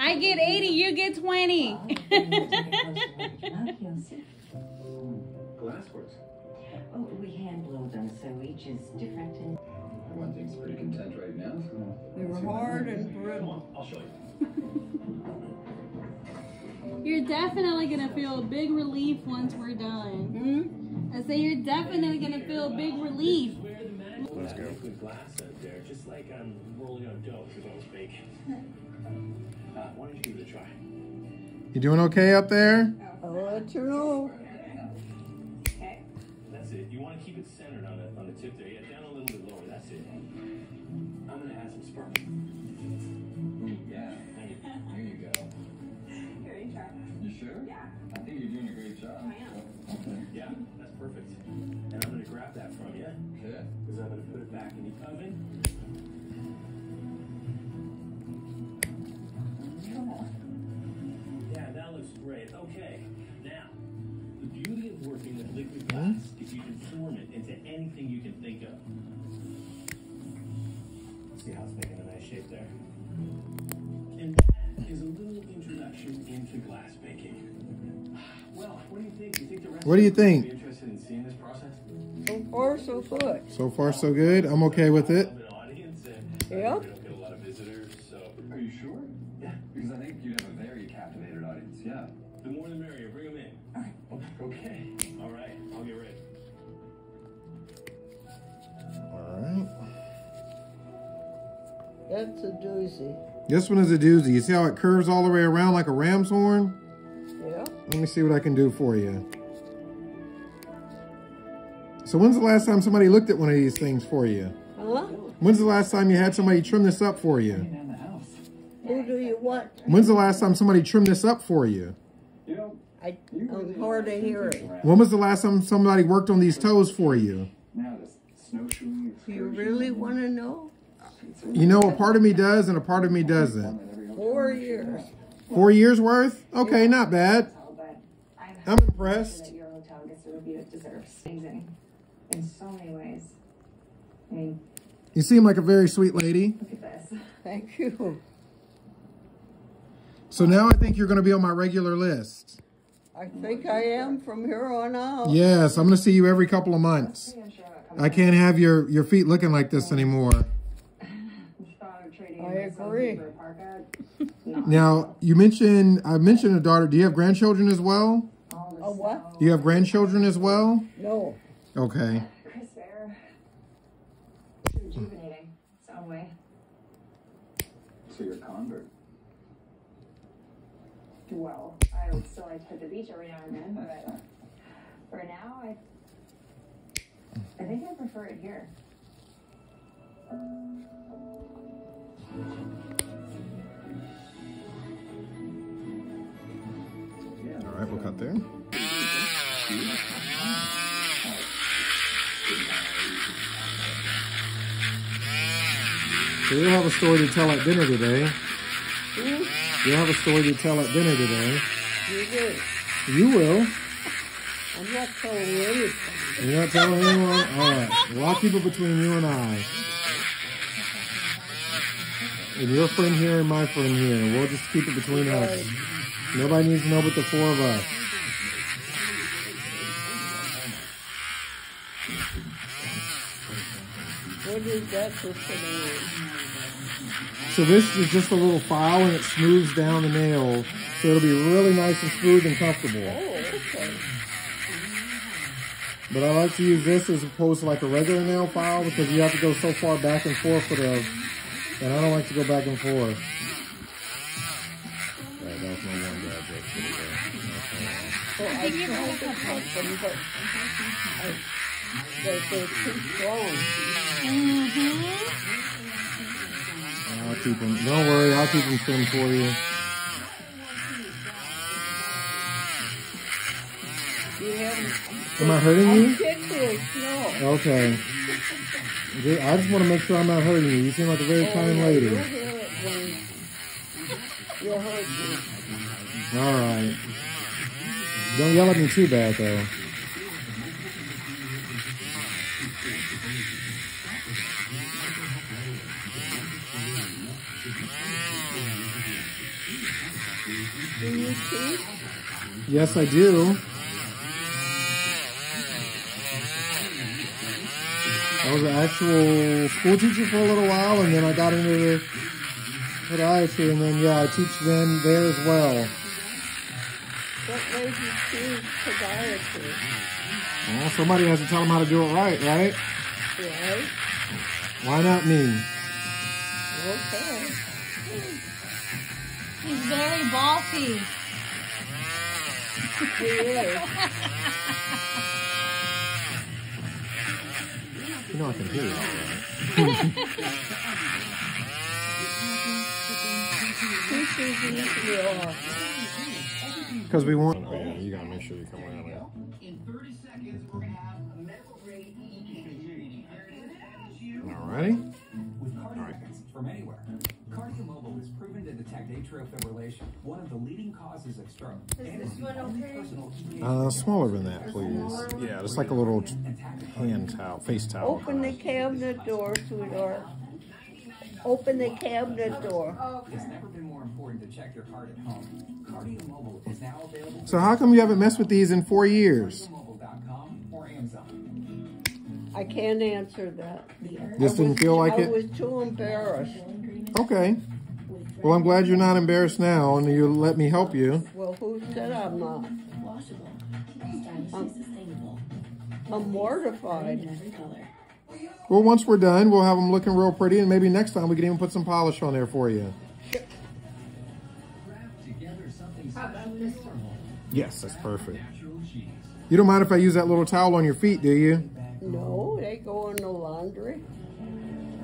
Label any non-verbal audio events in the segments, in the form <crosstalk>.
I get 80, you get 20. <laughs> Glassworks. Oh, we hand blow them, so each is different and Everyone seems pretty content right now. So They were hard and brittle. I'll show you. You're definitely gonna feel a big relief once we're done. Hmm? I say you're definitely gonna feel a big relief. Let's go. Good glass out there, just like I'm rolling on dough if I was baking. Uh, why don't you give it a try? You doing okay up there? I'll let you know. That's it. You want to keep it centered on the on the tip there. Yeah, down a little bit lower. That's it. I'm gonna add some sparkle. Yeah. Thank you. There you go. You sure? Yeah. I think you're doing a great job. I am. Okay. Yeah, that's perfect. And I'm gonna grab that from you Okay. because I'm gonna put it back in the oven. Okay, now the beauty of working with liquid glass hmm? is you can form it into anything you can think of. See how it's making a nice shape there. And that is a little introduction into glass making. Well, what do you think? You think the rest What do you of us think? Be interested in seeing this process? So far, so good. So far, so good. I'm okay with it. An That's a doozy. This one is a doozy. You see how it curves all the way around like a ram's horn? Yeah. Let me see what I can do for you. So when's the last time somebody looked at one of these things for you? Huh? When's the last time you had somebody trim this up for you? Down the house. Who do you want? When's the last time somebody trimmed this up for you? You I, I'm hard of hearing. When was the last time somebody worked on these toes for you? Now this snowshoeing. Do you really want to know? You know, a part of me does and a part of me doesn't. Four years. Four years worth? Okay, not bad. I'm I'm impressed. your hotel gets the review it deserves. Amazing. In so many ways. I mean, You seem like a very sweet lady. look at this. Thank you. So now I think you're going to be on my regular list. I think I am from here on out. Yes, I'm going to see you every couple of months. Pretty unsure what comes I can't have your, your feet looking like this anymore. next. Thought of trading I agree. for a parka. <laughs> Not Now, you mentioned, I mentioned a daughter. Do you have grandchildren as well? all A what? Do you have grandchildren as well? No. Okay. Chris Fair. It's rejuvenating. Its own way. So you're a convert. Well, I would still like to hit the beach every now and then, but for now, I I think I prefer it here. All right, we'll cut there. So you'll have a story to tell at dinner today. You'll have a story to tell at dinner today. You did. You will. I'm not telling you anything. You're not telling anyone? All right. Well, I'll keep it between you and I. And your friend here and my friend here. We'll just keep it between us. Nobody needs to know but the four of us. What is that for today? So this is just a little file and it smooths down the nail. So it'll be really nice and smooth and comfortable. Oh, okay. But I like to use this as opposed to like a regular nail file because you have to go so far back and forth for the, and I don't like to go back and forth. Right, that was my one grab joke for today. So I tried to cut them, but I, they, they're too strong. I'll keep them. Don't worry, I'll keep them for you. Am I hurting you? no. Okay. I just want to make sure I'm not hurting you. You seem like a very kind oh, You'll lady. hear it when you'll hurt me. All right. Don't yell at me too bad though. Yes, I do. I was an actual school teacher for a little while, and then I got into podiatry, and then yeah, I teach them there as well. What made you choose podiatry? Well, somebody has to tell them how to do it right, right? Right? Why not me? Okay. He's very bossy. He is. You know I can hear you. Teachers <laughs> usually are. Because we want. Oh, yeah, you gotta make sure you come around here. In 30 seconds, we're going to have a grade EEG. Alrighty. To detect atrial fibrillation, one of the leading causes of stroke. And it's the only personal EEG Uh, smaller than that, please. Yeah, just like a little hand towel, face towel. Open the cabinet door, sweetheart. Open the cabinet door. It's never been more important to check your heart at home. KardioMobile is now available So how come you haven't messed with these in four years? KardioMobile.com or Amazon. I can't answer that. Just didn't feel like I it? was too embarrassed. Okay. Well, I'm glad you're not embarrassed now and you let me help you. Well, who said I'm not? I'm, I'm mortified. Well, once we're done, we'll have them looking real pretty and maybe next time we can even put some polish on there for you. Yes, that's perfect. You don't mind if I use that little towel on your feet, do you? No, they go in the laundry.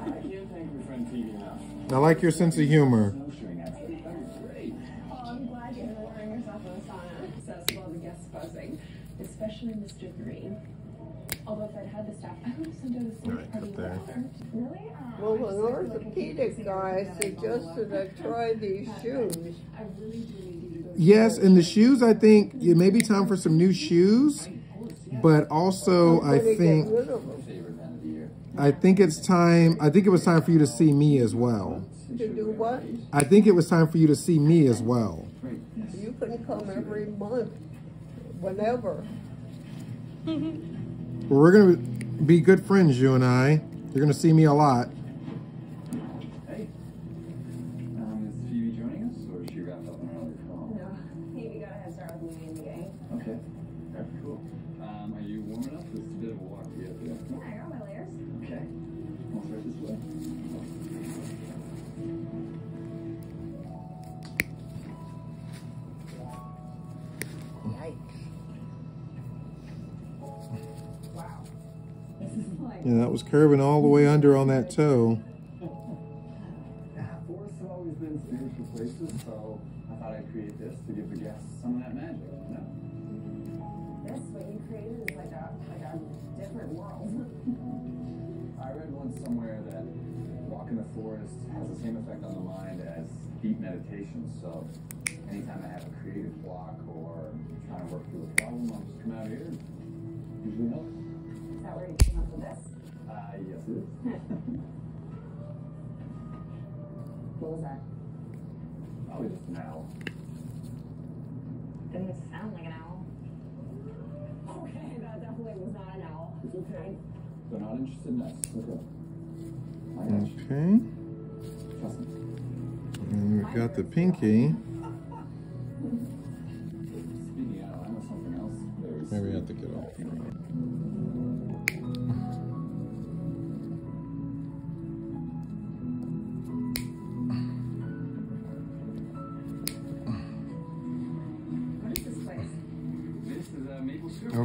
I can't thank your friend Phoebe enough. I like your sense of humor. Snowshoeing actually. That was great. Oh, I'm glad you're lowering yourself in the sauna. Says while the guests buzzing, especially Mr. Green. Although if I'd had the staff, I would have sent out a All right, party up there. Really? Well, an orthopedic guy suggested I try these shoes. <laughs> I really do need you to go. Yes, and the shoes, I think it may be time for some new shoes, but also I think get rid of them. Favorite man of the year. I think it's time. I think it was time for you to see me as well. To do what? I think it was time for you to see me as well. Great. Yes. You can come every month, whenever. Well, we're gonna be good friends, you and I. You're gonna see me a lot. Yeah, that was curving all the way under on that toe. Forests have always been spiritual places, so I thought I'd create this to give the guests some of that magic, you know? This, what you created is like a, like a different world. I read once somewhere that walking the forest has the same effect on the mind as deep meditation. So anytime I have a creative block or trying to work through a problem, I'll just come out here. and Usually helps. Is that where you came up with this? Yes, it is. <laughs> What was that? Oh, Probably just an owl. Didn't sound like an owl. Okay, that definitely was not an owl. It's okay. They're not interested in us. Okay. I got you. Okay. Trust me. And we've got the pinky.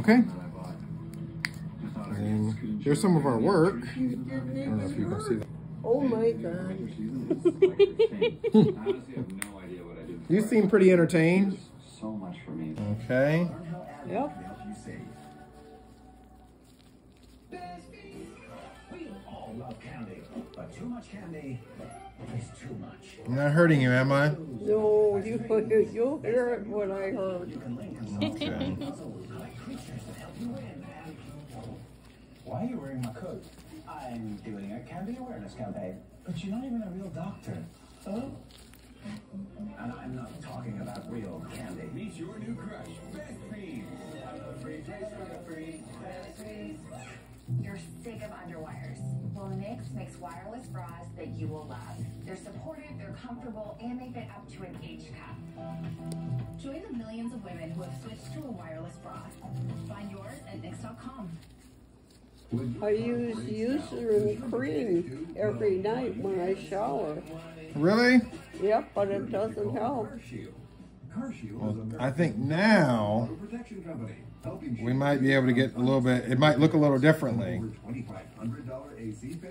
Okay. that I bought. Just thought I And here's some of our work. You I don't know if you can see that. Oh my God. Winter season is like her thing. I honestly have no idea what I did. You seem pretty entertained. so much for me. Okay. Learn how Abby Yep. you save. We all love candy, but too much candy is too much. I'm not hurting you, am I? No, you, <laughs> you'll hear it when I heard. You can link Okay. <laughs> puzzles, collect creatures that help you win, and why are you wearing my coat? I'm doing a candy awareness campaign. But you're not even a real doctor. Oh? And I'm not talking about real candy. Meet your new crush, Best Fiends. You're sick of underwires. Well, Knix makes wireless bras that you will love. They're supportive, they're comfortable, and they fit up to an H cup. Join the millions of women who have switched to a wireless bra. Find yours at Knix.com. I use Eucerin cream every night when I shower. Really? Yep, but it doesn't help. Well, I think now we might be able to get a little bit. It might look a little differently.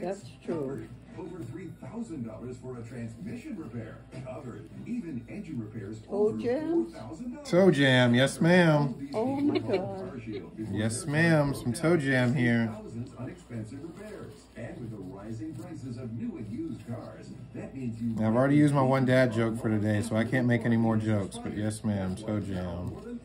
That's true. Over three thousand dollars for a transmission repair. Covered. Even engine repairs. Oh, jams? Toe jam, yes, ma'am. Oh my God. Yes, ma'am. Some toe jam here. Thousands unexpensive repairs. And with the rising prices of new and used cars, that means you. Now, I've already used my one dad joke for today, so I can't make any more jokes. But yes, ma'am. Toe jam.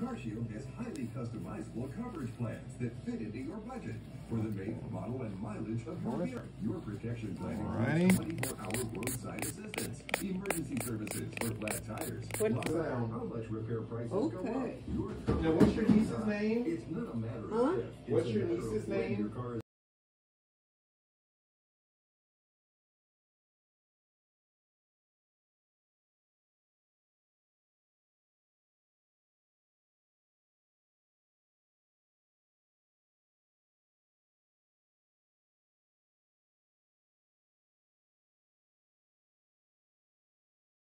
More than ever, you need CarShield. CarShield has highly customizable coverage plans that fit into your budget for the make, model, and mileage of your vehicle. Your protection plan Alrighty. includes 24-hour roadside assistance, emergency services for flat tires. What- Plus, how much repair prices go up. Okay. Your Now, what's your niece's name? It's not a matter Huh? of if. it's What's your niece's name? Your car is